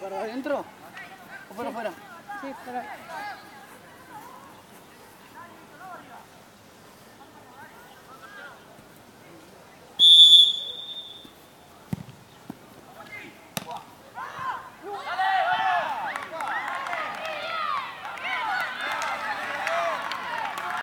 ¿Para adentro? ¿O para afuera? Sí, pero